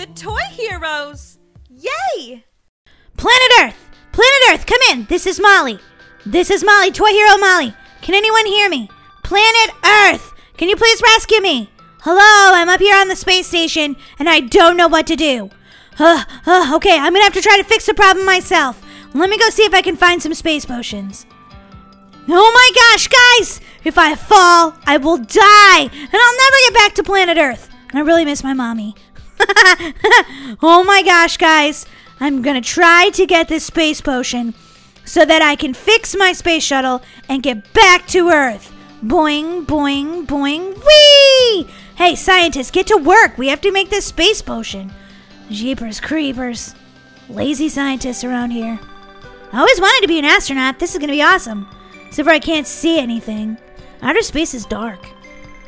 The toy heroes! Yay! Planet Earth! Planet Earth, come in! This is Molly. This is Molly, Toy Hero Molly. Can anyone hear me? Planet Earth! Can you please rescue me? Hello, I'm up here on the space station and I don't know what to do. Uh, uh, okay, I'm gonna have to try to fix the problem myself. Let me go see if I can find some space potions. Oh my gosh, guys! If I fall, I will die, and I'll never get back to planet Earth. And I really miss my mommy. oh my gosh, guys! I'm gonna try to get this space potion so that I can fix my space shuttle and get back to Earth. Boing, boing, boing, whee! Hey, scientists, get to work. We have to make this space potion. Jeepers creepers. Lazy scientists around here. I always wanted to be an astronaut. This is gonna be awesome. Except for I can't see anything. Outer space is dark.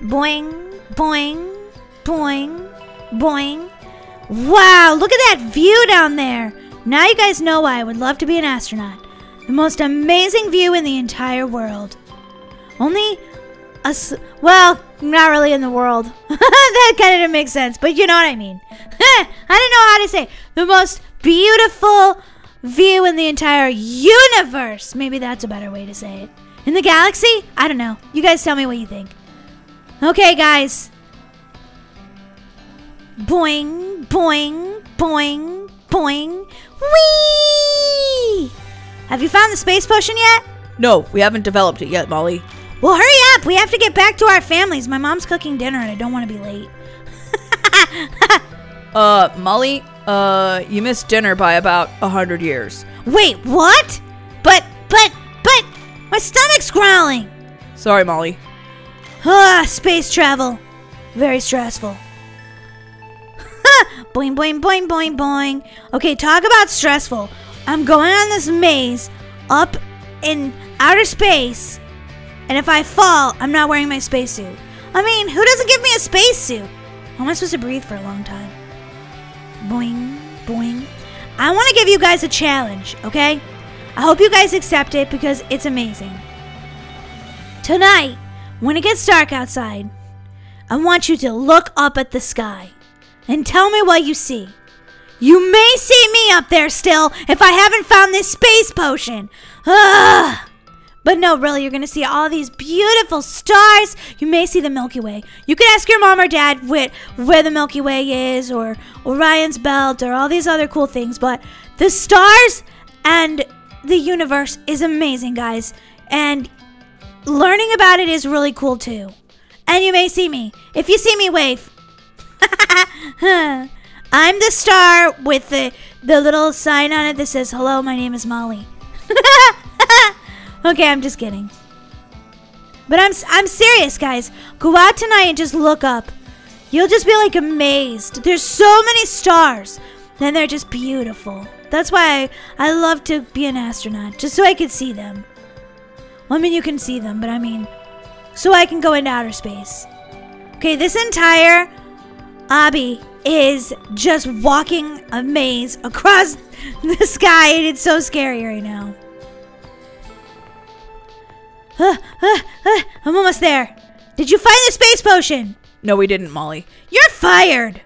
Boing, boing, boing, boing. Wow, look at that view down there. Now you guys know why I would love to be an astronaut. The most amazing view in the entire world. Only a well, not really in the world. that kind of didn't make sense, but you know what I mean. I don't know how to say. The most beautiful view in the entire universe. Maybe that's a better way to say it. In the galaxy? I don't know. You guys tell me what you think. Okay, guys. Boing, boing, boing, boing. Whee! Have you found the space potion yet? No, we haven't developed it yet, Molly. Well, hurry up. We have to get back to our families. My mom's cooking dinner and I don't want to be late. Uh, Molly, uh, you missed dinner by about a hundred years. Wait, what? But, but, but, my stomach's growling. Sorry, Molly. Ah, space travel. Very stressful. Boing, boing, boing, boing, boing. Okay, talk about stressful. I'm going on this maze up in outer space, and if I fall, I'm not wearing my spacesuit. I mean, who doesn't give me a spacesuit? How am I supposed to breathe for a long time? Boing, boing. I want to give you guys a challenge, okay? I hope you guys accept it because it's amazing. Tonight, when it gets dark outside, I want you to look up at the sky and tell me what you see. You may see me up there still if I haven't found this space potion. Ugh. But no, really, you're going to see all these beautiful stars. You may see the Milky Way. You could ask your mom or dad where, where the Milky Way is or Orion's Belt or all these other cool things. But the stars and the universe is amazing, guys. And learning about it is really cool too. And you may see me. If you see me, wave. I'm the star with the, the little sign on it that says, Hello, my name is Molly. okay, I'm just kidding. But I'm, I'm serious, guys. Go out tonight and just look up. You'll just be like amazed. There's so many stars. And they're just beautiful. That's why I, I love to be an astronaut, just so I can see them. Well, I mean, you can see them, but I mean, so I can go into outer space. Okay, this entire obby is just walking a maze across the sky, and it's so scary right now. Uh, uh, uh, I'm almost there. Did you find the space potion? No, we didn't, Molly. You're fired.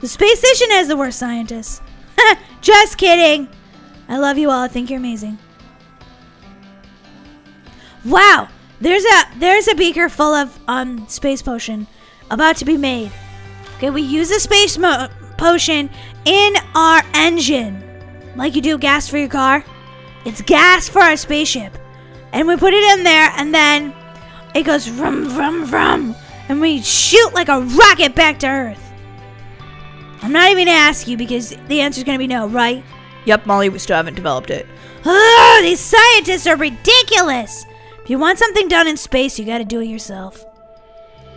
The space station has the worst scientists. Just kidding. I love you all. I think you're amazing. Wow, there's a there's a beaker full of um space potion about to be made. Okay, we use the space mo- potion in our engine, like you do gas for your car. It's gas for our spaceship, and we put it in there, and then it goes vroom vroom vroom, and we shoot like a rocket back to Earth. I'm not even gonna ask you because the answer's gonna be no, right? Yep, Molly, we still haven't developed it. Oh, these scientists are ridiculous. If you want something done in space, you gotta do it yourself.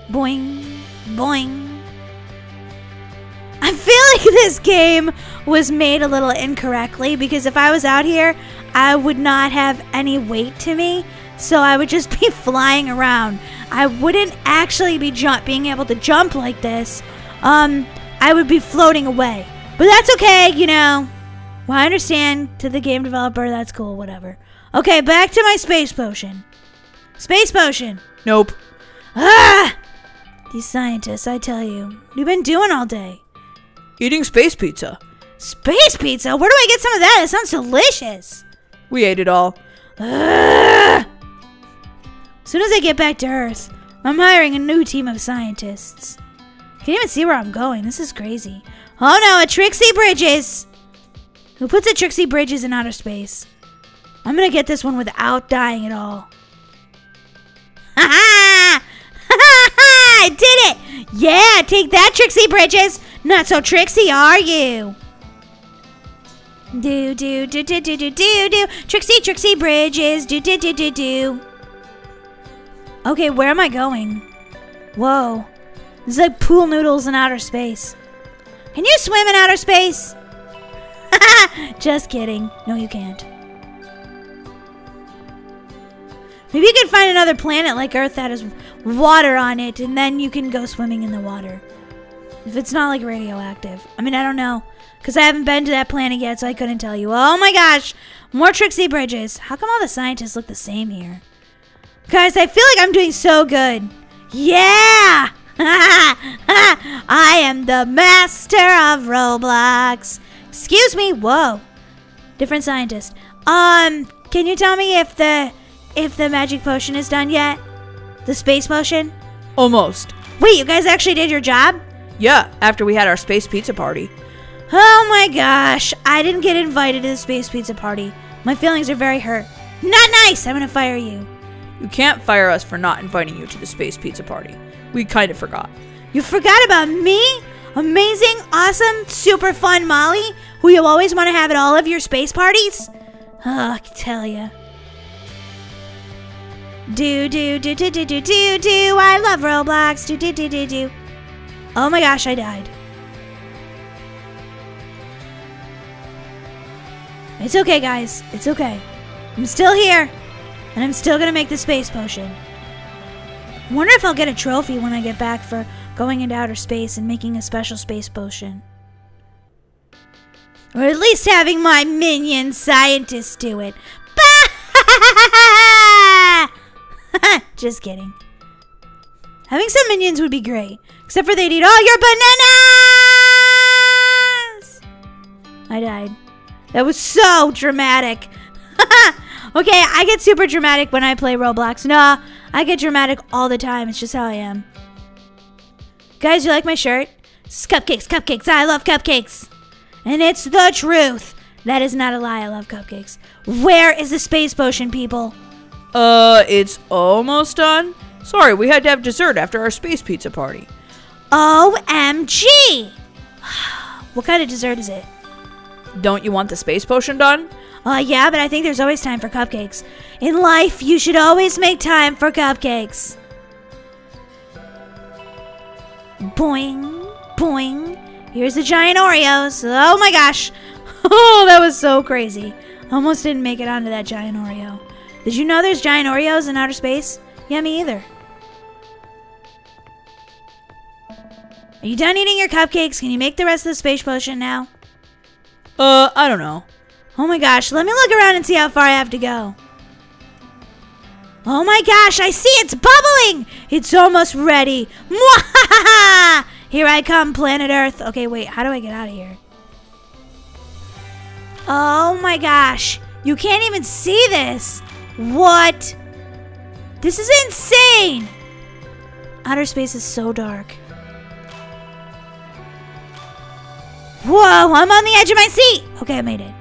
Boing, boing. I feel like this game was made a little incorrectly because if I was out here, I would not have any weight to me, so I would just be flying around. I wouldn't actually be jump being able to jump like this. Um, I would be floating away. But that's okay, you know. Well, I understand to the game developer, that's cool, whatever. Okay, back to my space potion. Space potion. Nope. Ah! These scientists, I tell you, what have you been doing all day? Eating space pizza. Space pizza? Where do I get some of that? It sounds delicious. We ate it all. Ugh. As soon as I get back to Earth, I'm hiring a new team of scientists. Can't even see where I'm going. This is crazy. Oh no, a Trixie Bridges! Who puts a Trixie Bridges in outer space? I'm gonna get this one without dying at all. Ha ha! I did it! Yeah, take that, Trixie Bridges! Not so tricksy, are you? Do do do do do do do do Trixie Trixie Bridges do do do do do Okay, where am I going? Whoa. This is like pool noodles in outer space. Can you swim in outer space? Just kidding. No, you can't. Maybe you can find another planet like Earth that has water on it, and then you can go swimming in the water. If it's not like radioactive. I mean, I don't know. Because I haven't been to that planet yet, so I couldn't tell you. Oh my gosh! More Trixie Bridges. How come all the scientists look the same here? Guys, I feel like I'm doing so good. Yeah! I am the master of Roblox. Excuse me. Whoa. Different scientist. Um, can you tell me if the if the magic potion is done yet? The space potion? Almost. Wait, you guys actually did your job? Yeah, after we had our space pizza party. Oh my gosh, I didn't get invited to the space pizza party. My feelings are very hurt. Not nice. I'm gonna fire you. You can't fire us for not inviting you to the space pizza party. We kind of forgot. You forgot about me? Amazing, awesome, super fun Molly, who you always want to have at all of your space parties? Oh, I can tell ya. Do do do do do do do do. I love Roblox. Do do do do do. Oh my gosh, I died. It's okay, guys. It's okay. I'm still here, and I'm still gonna make the space potion. Wonder if I'll get a trophy when I get back for going into outer space and making a special space potion. Or at least having my minion scientists do it. Just kidding. Having some minions would be great. Except for they'd eat all your bananas! I died. That was so dramatic. okay, I get super dramatic when I play Roblox. Nah, I get dramatic all the time. It's just how I am. Guys, you like my shirt? It's cupcakes, cupcakes. I love cupcakes. And it's the truth. That is not a lie. I love cupcakes. Where is the space potion, people? Uh, it's almost done. Sorry, we had to have dessert after our space pizza party. OMG! what kind of dessert is it? Don't you want the space potion done? Uh, yeah, but I think there's always time for cupcakes. In life, you should always make time for cupcakes. Boing, boing. Here's the giant Oreos. Oh my gosh. Oh, that was so crazy. Almost didn't make it onto that giant Oreo. Did you know there's giant Oreos in outer space? Yeah, me either. Are you done eating your cupcakes? Can you make the rest of the space potion now? Uh, I don't know. Oh my gosh, let me look around and see how far I have to go. Oh my gosh, I see it's bubbling! It's almost ready. Mwahaha! Here I come, planet Earth. Okay, wait, how do I get out of here? Oh my gosh, you can't even see this. What? This is insane! Outer space is so dark. Whoa, I'm on the edge of my seat! Okay, I made it.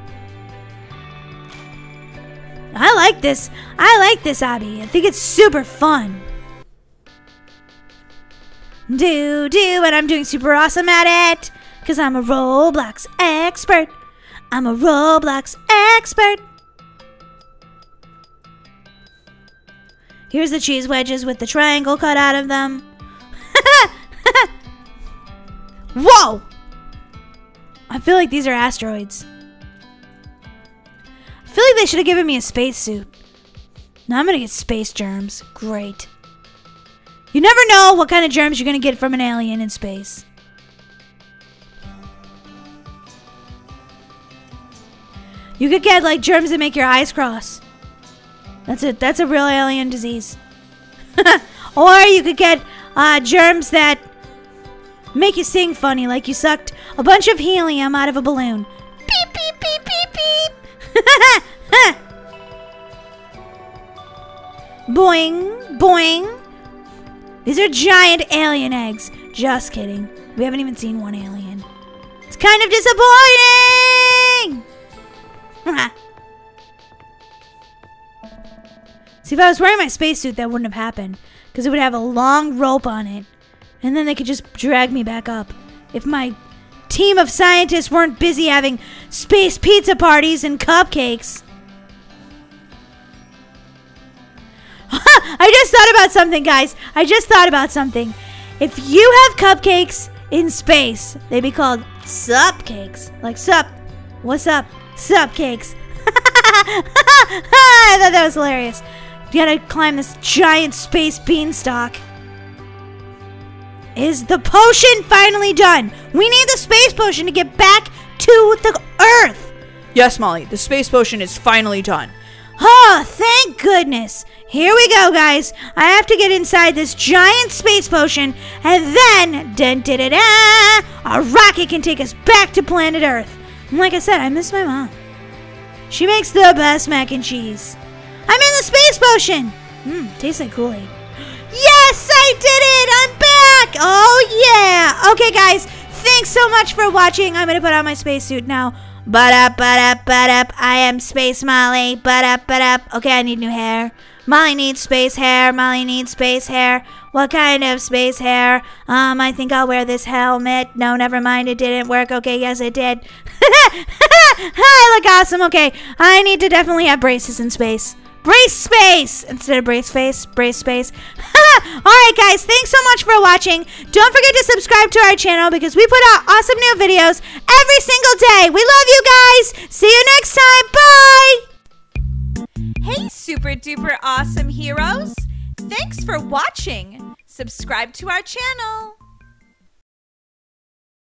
I like this. I like this, obby. I think it's super fun. Do, do, and I'm doing super awesome at it. Because I'm a Roblox expert. I'm a Roblox expert. Here's the cheese wedges with the triangle cut out of them. Whoa! I feel like these are asteroids. I feel like they should have given me a spacesuit. Now I'm gonna get space germs. Great. You never know what kind of germs you're gonna get from an alien in space. You could get like germs that make your eyes cross. That's it. That's a real alien disease. or you could get uh, germs that make you sing funny, like you sucked a bunch of helium out of a balloon. Beep, beep, beep, beep, beep. boing, boing. These are giant alien eggs. Just kidding. We haven't even seen one alien. It's kind of disappointing! See, if I was wearing my spacesuit, that wouldn't have happened. Because it would have a long rope on it. And then they could just drag me back up. If my team of scientists weren't busy having space pizza parties and cupcakes. I just thought about something, guys. I just thought about something. If you have cupcakes in space, they'd be called sup cakes. Like sup. What's up? Sup cakes. I thought that was hilarious. You gotta climb this giant space beanstalk. Is the potion finally done? We need the space potion to get back to the Earth. Yes, Molly, the space potion is finally done. Oh, thank goodness. Here we go, guys. I have to get inside this giant space potion, and then, dun, da, da, da, a rocket can take us back to planet Earth. And like I said, I miss my mom. She makes the best mac and cheese. I'm in the space potion. Mmm, tastes like Kool Aid. Yes, I did it! I'm back! Oh, yeah! Okay, guys, thanks so much for watching. I'm gonna put on my spacesuit now. But up, but up, but up. I am Space Molly. But up, but up. Okay, I need new hair. Molly needs space hair. Molly needs space hair. What kind of space hair? Um, I think I'll wear this helmet. No, never mind. It didn't work. Okay, yes, it did. I look awesome. Okay, I need to definitely have braces in space. Brace space instead of brace face. Brace space. All right, guys. Thanks so much for watching. Don't forget to subscribe to our channel because we put out awesome new videos every single day. We love you guys. See you next time. Bye. Hey, super duper awesome heroes! Thanks for watching! Subscribe to our channel!